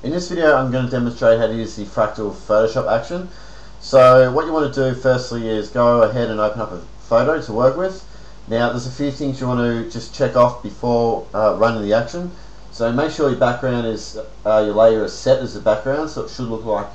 In this video I'm going to demonstrate how to use the fractal Photoshop action. So what you want to do firstly is go ahead and open up a photo to work with. Now there's a few things you want to just check off before uh, running the action. So make sure your background is, uh, your layer is set as a background so it should look like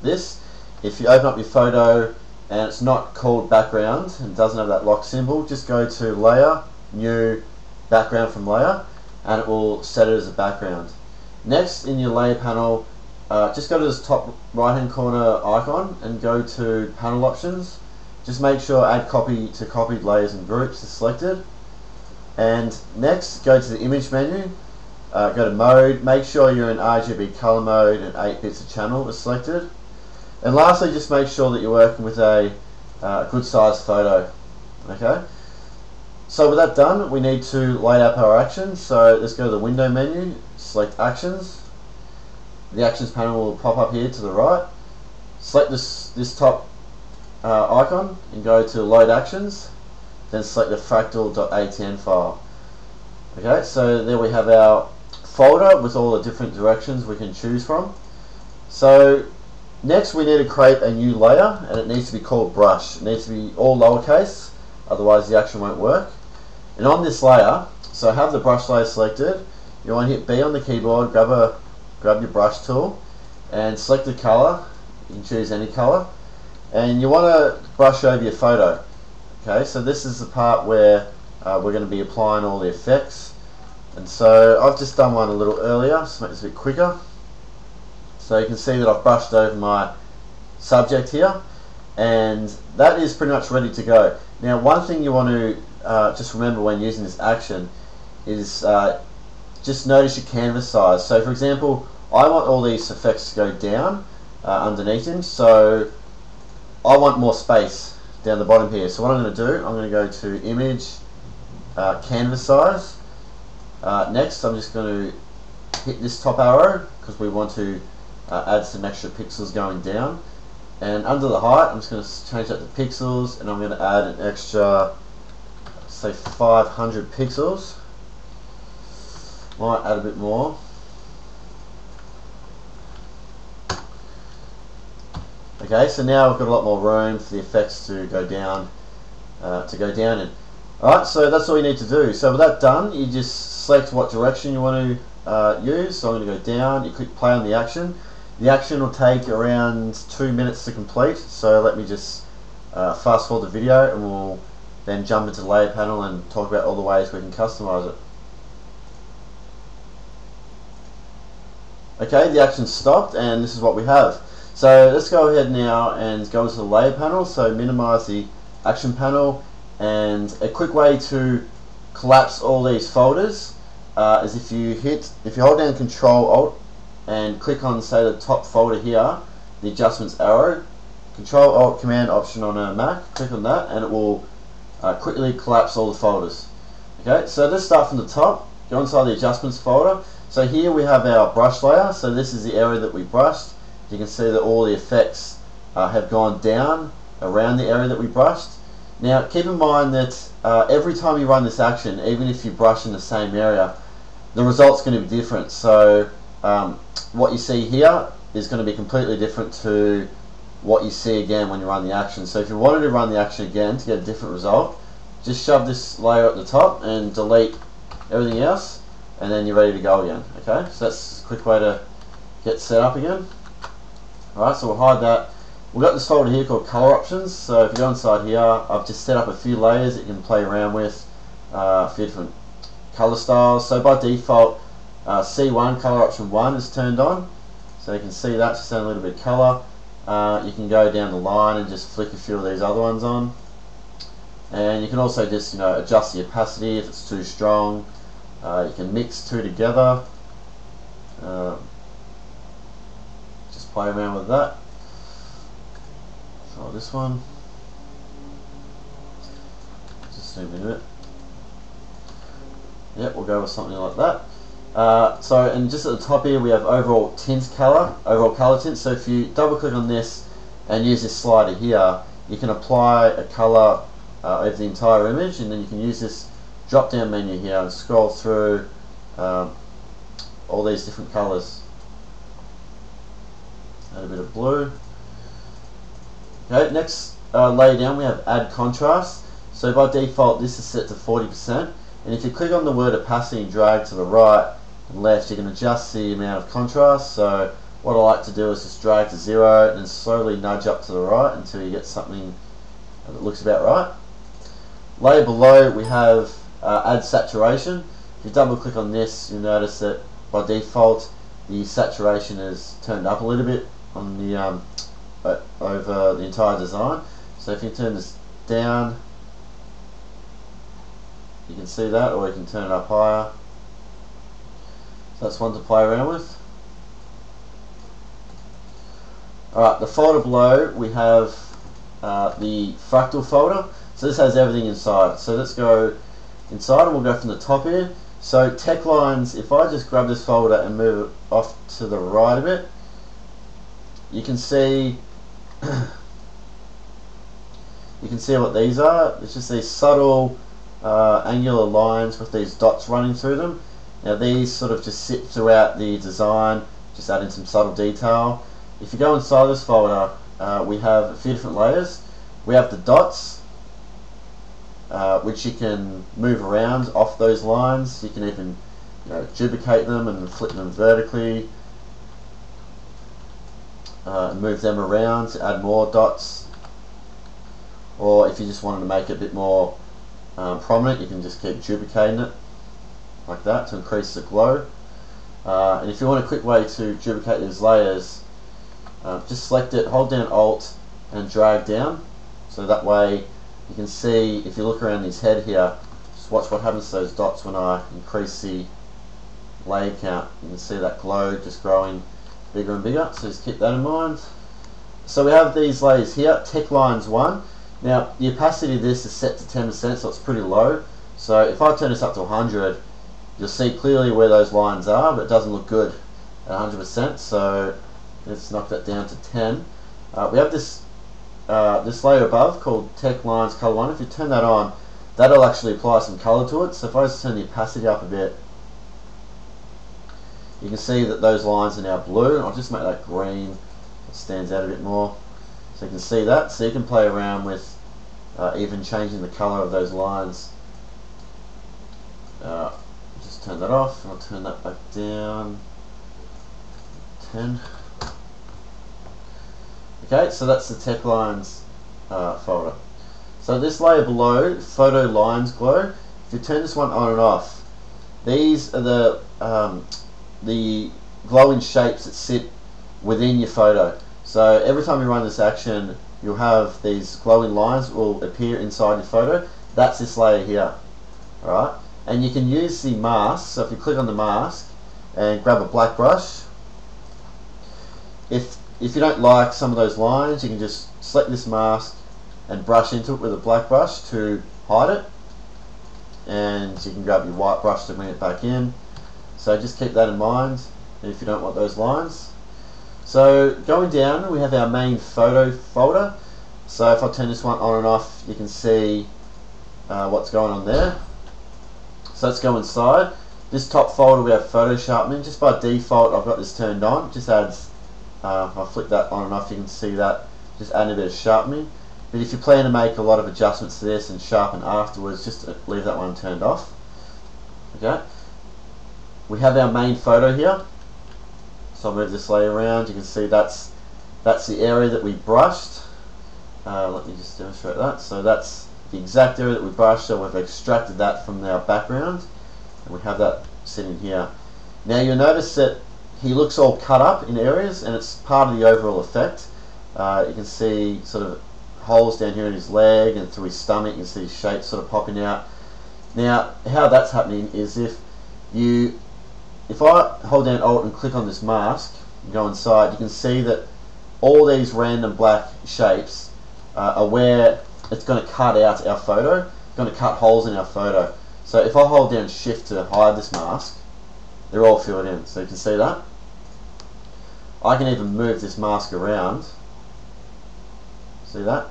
this. If you open up your photo and it's not called background and doesn't have that lock symbol, just go to layer, new, background from layer and it will set it as a background. Next in your layer panel, uh, just go to this top right hand corner icon and go to panel options. Just make sure add copy to copied layers and groups is selected. And next go to the image menu, uh, go to mode, make sure you're in RGB color mode and 8 bits of channel is selected. And lastly just make sure that you're working with a uh, good size photo. Okay. So with that done, we need to light up our actions. So let's go to the window menu, select actions. The actions panel will pop up here to the right. Select this, this top uh, icon and go to load actions. Then select the fractal.atn file. Okay, so there we have our folder with all the different directions we can choose from. So next we need to create a new layer and it needs to be called brush. It needs to be all lowercase, otherwise the action won't work. And on this layer, so have the brush layer selected, you want to hit B on the keyboard, grab a grab your brush tool and select the color. You can choose any color. And you want to brush over your photo. Okay, so this is the part where uh, we're going to be applying all the effects. And so I've just done one a little earlier, so make this a bit quicker. So you can see that I've brushed over my subject here and that is pretty much ready to go. Now one thing you want to uh, just remember when using this action is uh, just notice your canvas size. So for example, I want all these effects to go down uh, underneath him, so I want more space down the bottom here. So what I'm going to do, I'm going to go to image, uh, canvas size. Uh, next, I'm just going to hit this top arrow because we want to uh, add some extra pixels going down. And under the height, I'm just going to change that to pixels, and I'm going to add an extra say 500 pixels. Might add a bit more. Okay so now we've got a lot more room for the effects to go down uh, to go down in. Alright so that's all you need to do. So with that done you just select what direction you want to uh, use. So I'm going to go down you click play on the action. The action will take around two minutes to complete. So let me just uh, fast forward the video and we'll then jump into the layer panel and talk about all the ways we can customize it. Okay, the action's stopped and this is what we have. So let's go ahead now and go into the layer panel. So minimize the action panel and a quick way to collapse all these folders uh, is if you hit, if you hold down Control Alt and click on say the top folder here, the adjustments arrow, Control Alt Command Option on a Mac, click on that and it will uh, quickly collapse all the folders. Okay, so let's start from the top, go inside the adjustments folder. So here we have our brush layer, so this is the area that we brushed. You can see that all the effects uh, have gone down around the area that we brushed. Now keep in mind that uh, every time you run this action, even if you brush in the same area, the result's going to be different. So um, what you see here is going to be completely different to what you see again when you run the action. So if you wanted to run the action again to get a different result, just shove this layer at the top and delete everything else and then you're ready to go again. Okay, so that's a quick way to get set up again. Alright, so we'll hide that. We've got this folder here called color options. So if you go inside here, I've just set up a few layers that you can play around with, uh, a few different color styles. So by default, uh, C1 color option 1 is turned on. So you can see that, just a little bit of color. Uh, you can go down the line and just flick a few of these other ones on. And you can also just you know adjust the opacity if it's too strong. Uh, you can mix two together. Uh, just play around with that. So this one. Just zoom in a bit. Yep, we'll go with something like that. Uh, so, and just at the top here we have overall tint color, overall color tint. So if you double click on this and use this slider here, you can apply a color uh, over the entire image and then you can use this drop down menu here and scroll through um, all these different colors. add a bit of blue. Okay, next uh, layer down we have add contrast. So by default this is set to 40% and if you click on the word opacity and drag to the right left you can adjust the amount of contrast. So what I like to do is just drag to zero and slowly nudge up to the right until you get something that looks about right. Layer below we have uh, add saturation. If you double click on this you'll notice that by default the saturation is turned up a little bit on the um, over the entire design. So if you turn this down, you can see that, or you can turn it up higher. So that's one to play around with. Alright, the folder below we have uh, the fractal folder. So this has everything inside. So let's go inside and we'll go from the top here. So tech lines, if I just grab this folder and move it off to the right a bit, you can see you can see what these are. It's just these subtle uh, angular lines with these dots running through them. Now these sort of just sit throughout the design, just adding some subtle detail. If you go inside this folder, uh, we have a few different layers. We have the dots, uh, which you can move around off those lines. You can even you know, duplicate them and flip them vertically uh, move them around to add more dots or if you just wanted to make it a bit more um, prominent you can just keep duplicating it like that to increase the glow uh, and if you want a quick way to duplicate these layers uh, just select it, hold down alt and drag down so that way you can see if you look around his head here just watch what happens to those dots when I increase the layer count you can see that glow just growing bigger and bigger, so just keep that in mind. So we have these layers here, tech lines 1. Now the opacity of this is set to 10% so it's pretty low. So if I turn this up to 100, you'll see clearly where those lines are, but it doesn't look good at 100%, so let's knock that down to 10. Uh, we have this uh, this layer above called Tech Lines Color 1. If you turn that on, that'll actually apply some color to it. So if I just turn the opacity up a bit, you can see that those lines are now blue. I'll just make that green. It stands out a bit more. So you can see that. So you can play around with uh, even changing the color of those lines. Uh, turn that off. I'll turn that back down. 10. Okay, so that's the tech lines uh, folder. So this layer below, photo lines glow, if you turn this one on and off, these are the um, the glowing shapes that sit within your photo. So every time you run this action, you'll have these glowing lines will appear inside your photo. That's this layer here. Alright? And you can use the mask, so if you click on the mask and grab a black brush, if if you don't like some of those lines, you can just select this mask and brush into it with a black brush to hide it. And you can grab your white brush to bring it back in. So just keep that in mind if you don't want those lines. So going down we have our main photo folder. So if I turn this one on and off you can see uh, what's going on there. So let's go inside. This top folder we have photo sharpening. Just by default I've got this turned on. Just adds, uh, if I flick that on and off you can see that just adding a bit of sharpening. But if you plan to make a lot of adjustments to this and sharpen afterwards, just leave that one turned off. Okay we have our main photo here. So I'll move this layer around. You can see that's that's the area that we brushed. Uh, let me just demonstrate that. So that's the exact area that we brushed. So we've extracted that from our background, and we have that sitting here. Now you'll notice that he looks all cut up in areas, and it's part of the overall effect. Uh, you can see sort of holes down here in his leg and through his stomach. You can see his shape sort of popping out. Now, how that's happening is if you if I hold down Alt and click on this mask go inside, you can see that all these random black shapes uh, are where it's going to cut out our photo, going to cut holes in our photo. So if I hold down Shift to hide this mask, they're all filled in. So you can see that. I can even move this mask around. See that?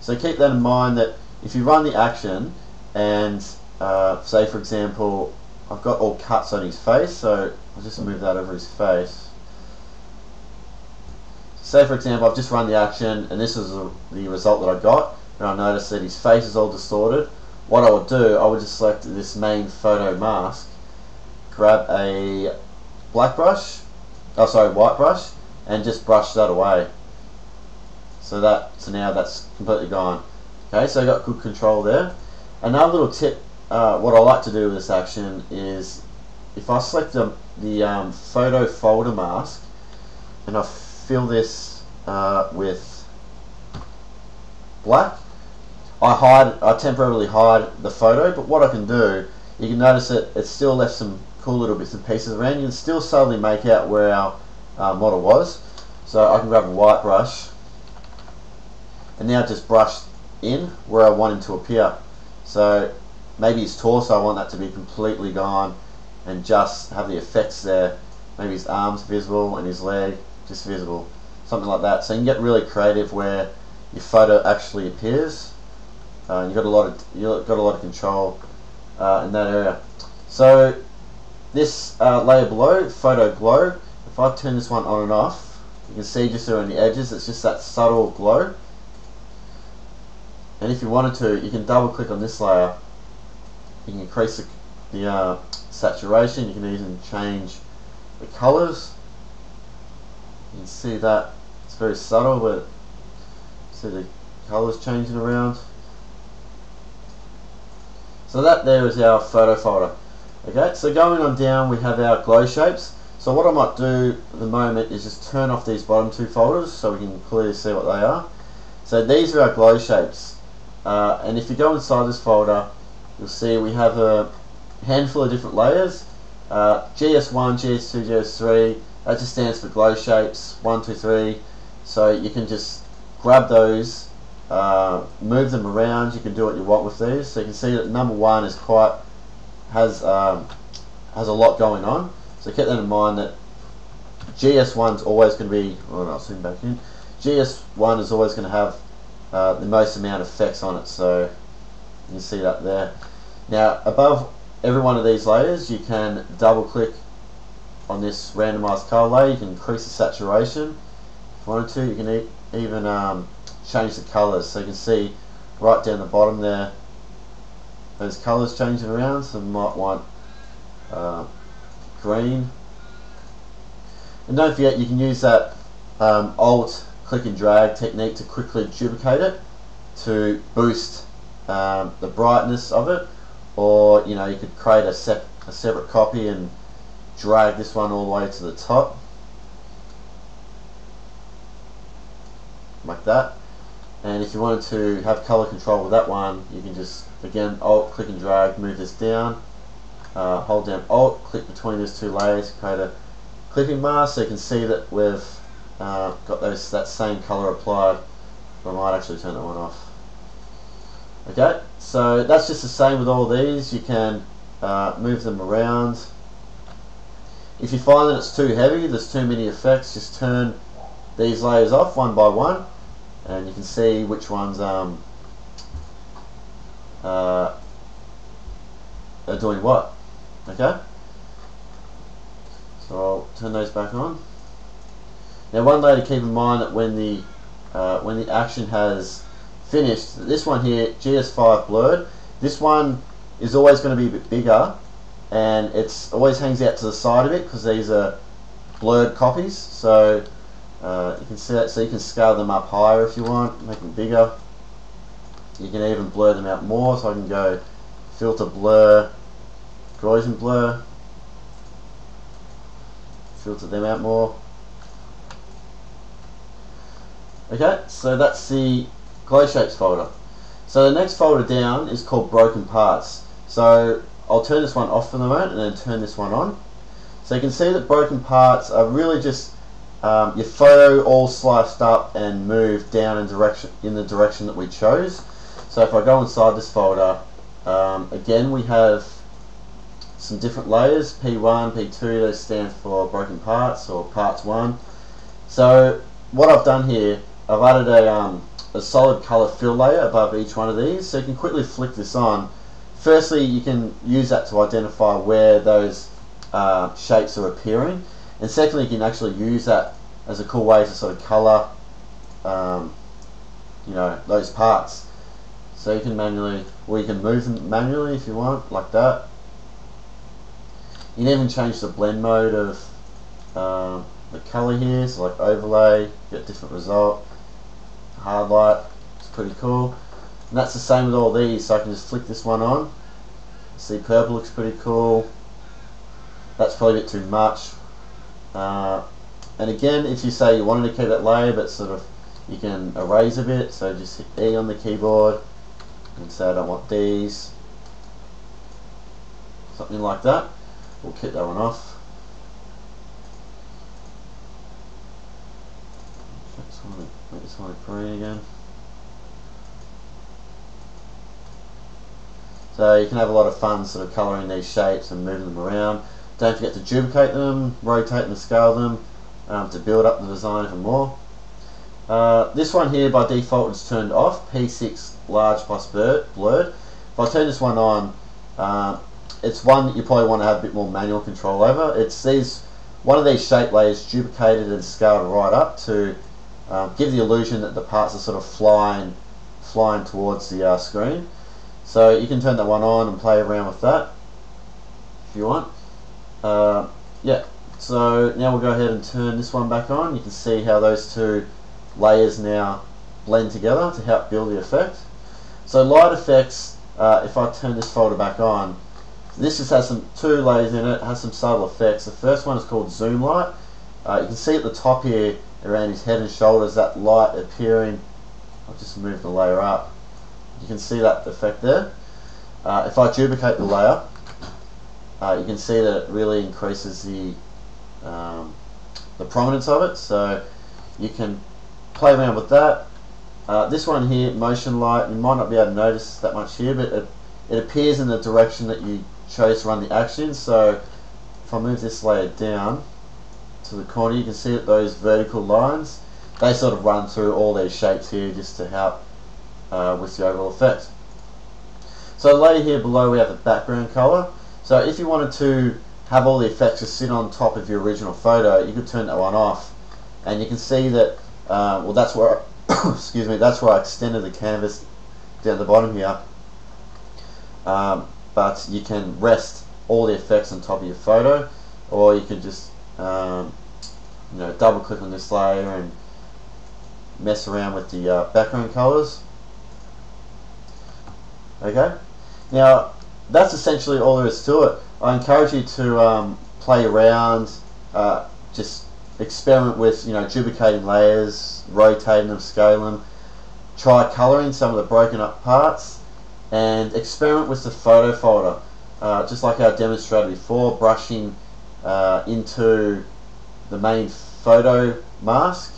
So keep that in mind that if you run the action and uh, say for example I've got all cuts on his face, so I'll just move that over his face. Say for example I've just run the action and this is the result that I got and I notice that his face is all distorted. What I would do I would just select this main photo mask grab a black brush oh sorry white brush and just brush that away. So that so now that's completely gone. Okay so I got good control there. Another little tip uh, what I like to do with this action is if I select the, the um, photo folder mask and I fill this uh, with black. I hide I temporarily hide the photo but what I can do you can notice that it's still left some cool little bits and pieces around. You can still subtly make out where our uh, model was. So I can grab a white brush and now just brush in where I want him to appear. So maybe his torso I want that to be completely gone and just have the effects there. Maybe his arms visible and his leg just visible. Something like that. So you can get really creative where your photo actually appears. Uh, you've got a lot of you've got a lot of control uh, in that area. So this uh, layer below photo glow if I turn this one on and off you can see just around the edges it's just that subtle glow. And if you wanted to you can double click on this layer. You can increase the, the uh, saturation. You can even change the colors you can see that? It's very subtle but see the colors changing around? So that there is our photo folder. Okay so going on down we have our glow shapes. So what I might do at the moment is just turn off these bottom two folders so we can clearly see what they are. So these are our glow shapes. Uh, and if you go inside this folder you'll see we have a handful of different layers. Uh, GS1, GS2, GS3, that just stands for glow shapes, 1, 2, 3. So you can just grab those, uh, move them around, you can do what you want with these. So you can see that number one is quite, has, um, has a lot going on. So keep that in mind that GS1 is always going to be, oh, I'll zoom back in, GS1 is always going to have uh, the most amount of effects on it. So you can see that there. Now above every one of these layers you can double click on this randomized color layer. You can increase the saturation if you wanted to. You can e even um, change the colors so you can see right down the bottom there those colors changing around so you might want uh, green and don't forget you can use that um, alt click and drag technique to quickly duplicate it to boost um, the brightness of it or you know you could create a, sep a separate copy and drag this one all the way to the top. Like that. And if you wanted to have color control with that one you can just again alt click and drag move this down. Uh, hold down alt click between those two layers create a clipping mask so you can see that we've uh, got those that same color applied. I might actually turn that one off. Okay, so that's just the same with all these. You can uh, move them around. If you find that it's too heavy, there's too many effects, just turn these layers off one by one and you can see which ones um, uh, are doing what. Okay? So I'll turn those back on. Now one way to keep in mind that when the uh, when the action has finished. This one here, GS5 blurred, this one is always going to be a bit bigger and it's always hangs out to the side of it because these are blurred copies. So uh, you can see that. So you can scale them up higher if you want make them bigger. You can even blur them out more. So I can go filter blur Gaussian blur filter them out more. Okay so that's the glow shapes folder. So the next folder down is called broken parts. So I'll turn this one off for the moment and then turn this one on. So you can see that broken parts are really just um, your photo all sliced up and moved down in direction in the direction that we chose. So if I go inside this folder, um, again we have some different layers, P1, P2, those stand for broken parts or parts 1. So what I've done here, I've added a um, a solid color fill layer above each one of these so you can quickly flick this on firstly you can use that to identify where those uh, shapes are appearing and secondly you can actually use that as a cool way to sort of colour, um, you know, those parts. So you can manually, or you can move them manually if you want, like that. You can even change the blend mode of um, the colour here, so like overlay, get different result. Hard light, it's pretty cool. And that's the same with all these, so I can just flick this one on. See purple looks pretty cool. That's probably a bit too much. Uh, and again, if you say you wanted to keep that layer, but sort of you can erase a bit, so just hit E on the keyboard and say I don't want these. Something like that. We'll keep that one off. Make this one green again. So you can have a lot of fun sort of colouring these shapes and moving them around. Don't forget to duplicate them, rotate and scale them um, to build up the design even more. Uh, this one here by default is turned off, P6 large plus blurred. If I turn this one on, uh, it's one that you probably want to have a bit more manual control over. It's these one of these shape layers duplicated and scaled right up to uh, give the illusion that the parts are sort of flying flying towards the uh, screen. So you can turn that one on and play around with that if you want. Uh, yeah, so now we'll go ahead and turn this one back on. You can see how those two layers now blend together to help build the effect. So light effects, uh, if I turn this folder back on, this just has some two layers in it, has some subtle effects. The first one is called zoom light. Uh, you can see at the top here around his head and shoulders that light appearing. I'll just move the layer up. You can see that effect there. Uh, if I duplicate the layer, uh, you can see that it really increases the um, the prominence of it. So you can play around with that. Uh, this one here, motion light, you might not be able to notice that much here, but it, it appears in the direction that you chose to run the action. So if I move this layer down to the corner, you can see that those vertical lines, they sort of run through all these shapes here just to help uh, with the overall effect. So layer here below we have the background color. So if you wanted to have all the effects just sit on top of your original photo, you could turn that one off. And you can see that, uh, well that's where excuse me, that's where I extended the canvas down the bottom here. Um, but you can rest all the effects on top of your photo, or you could just um, you know double click on this layer and mess around with the uh, background colors. Okay, now that's essentially all there is to it. I encourage you to um, play around, uh, just experiment with you know duplicating layers, rotating them, scaling them. Try colouring some of the broken up parts, and experiment with the photo folder. Uh, just like I demonstrated before, brushing uh, into the main photo mask,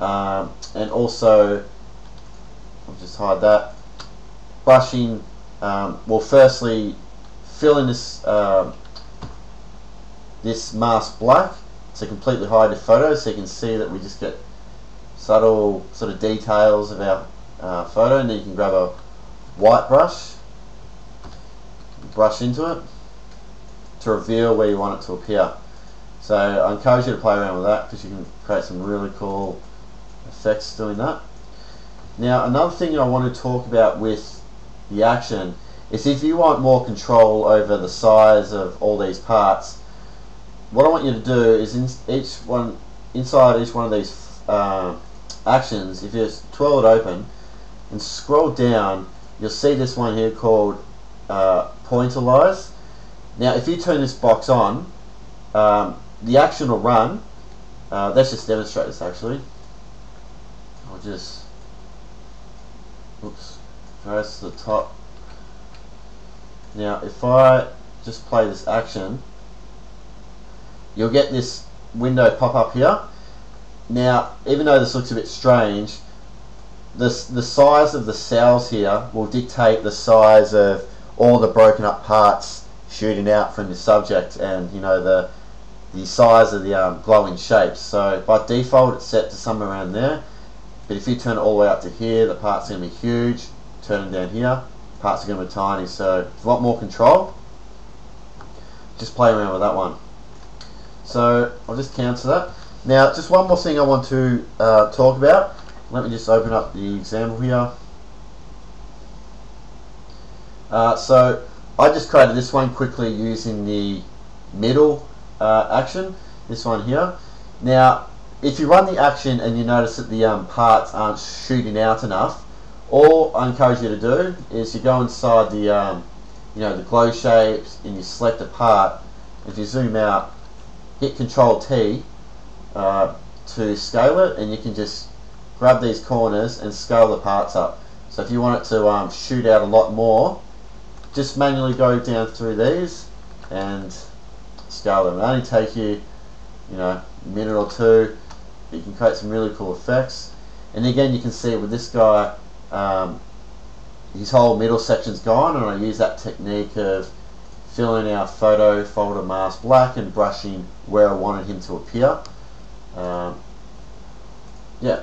um, and also I'll just hide that. Brushing, um, well, firstly, filling this uh, this mask black to completely hide the photo so you can see that we just get subtle sort of details of our uh, photo and then you can grab a white brush brush into it to reveal where you want it to appear. So I encourage you to play around with that because you can create some really cool effects doing that. Now another thing I want to talk about with the action is if you want more control over the size of all these parts what I want you to do is in each one inside each one of these uh, actions if you twirl it open and scroll down you'll see this one here called uh, pointillize now if you turn this box on um, the action will run. Uh, let's just demonstrate this actually. I'll just oops press the top now if I just play this action you'll get this window pop up here. Now, even though this looks a bit strange, this, the size of the cells here will dictate the size of all the broken up parts shooting out from the subject and you know the the size of the um, glowing shapes. So by default it's set to somewhere around there. But if you turn it all the way up to here, the parts going to be huge. Turn them down here, parts are going to be tiny. So if you want more control, just play around with that one. So I'll just cancel that. Now, just one more thing I want to uh, talk about. Let me just open up the example here. Uh, so, I just created this one quickly using the middle uh, action, this one here. Now, if you run the action and you notice that the um, parts aren't shooting out enough, all I encourage you to do is you go inside the, um, you know, the glow shapes and you select a part. If you zoom out, hit Control T uh, to scale it, and you can just grab these corners and scale the parts up. So if you want it to um, shoot out a lot more, just manually go down through these and scale them. It'll only take you, you know, a minute or two. You can create some really cool effects. And again, you can see with this guy, um, his whole middle section's gone, and I use that technique of filling our photo folder mask black and brushing where I wanted him to appear. Um, yeah.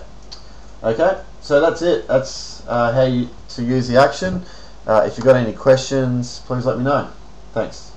Okay, so that's it. That's uh, how you to use the action. Uh, if you've got any questions, please let me know. Thanks.